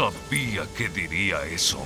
Sabía que diría eso.